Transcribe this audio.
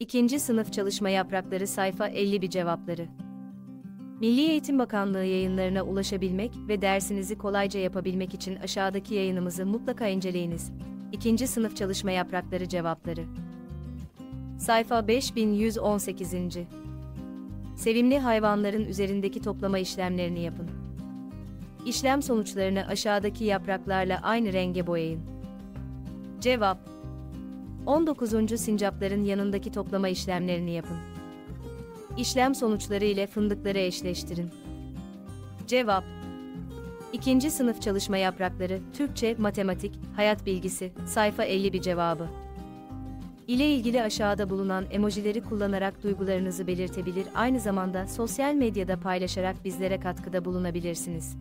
İkinci sınıf çalışma yaprakları sayfa 51 cevapları. Milli Eğitim Bakanlığı yayınlarına ulaşabilmek ve dersinizi kolayca yapabilmek için aşağıdaki yayınımızı mutlaka inceleyiniz. İkinci sınıf çalışma yaprakları cevapları. Sayfa 5118. Sevimli hayvanların üzerindeki toplama işlemlerini yapın. İşlem sonuçlarını aşağıdaki yapraklarla aynı renge boyayın. Cevap 19. sincapların yanındaki toplama işlemlerini yapın. İşlem sonuçları ile fındıkları eşleştirin. Cevap 2. sınıf çalışma yaprakları, Türkçe, matematik, hayat bilgisi, sayfa 51 cevabı. ile ilgili aşağıda bulunan emojileri kullanarak duygularınızı belirtebilir, aynı zamanda sosyal medyada paylaşarak bizlere katkıda bulunabilirsiniz.